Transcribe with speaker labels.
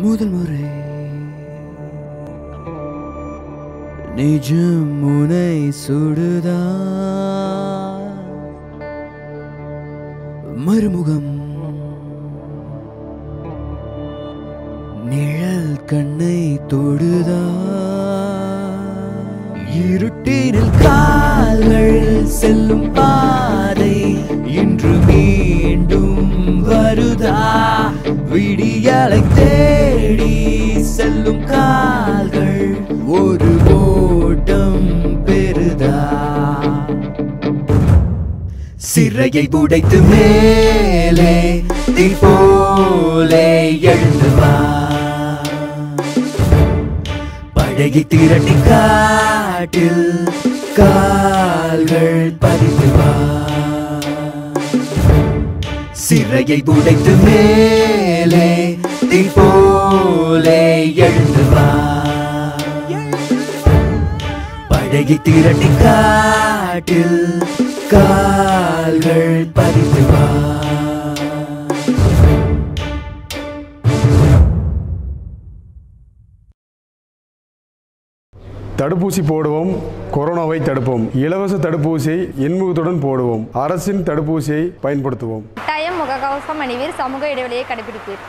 Speaker 1: முதல் முறை. நிஜம் முனை சுடுதா? மறுமுகம். நிழல் கண்ணை தொடுதா? இருட்டினில் கால்கள் செல்லும் பா விடியலை தேடி செல்லும் கால்கள் ஒரு ஓட்டம் பெறுதா? சிறையை உடைத்து மேலே தீ போலே எழுந்து பழகி திரட்டி காட்டில் கால்கள் பதித்து சிறையை உடைத்து மேலே தீ போலே எழுந்து வா படகை திரட்டி காட்டில் கால்கள் பதித்து வா
Speaker 2: தடுப்பூசி போடுவோம் கொரோனாவை தடுப்போம். இலவச தடுப்பூசியை இன்முகத்துடன் போடுவோம். அரசின் தடுப்பூசியை பயன்படுத்துவோம்.
Speaker 3: கட்டாயம் முகக்கவசம் அணிவீர் சமூக இடைவெளியை கடைபிடிப்பீர்.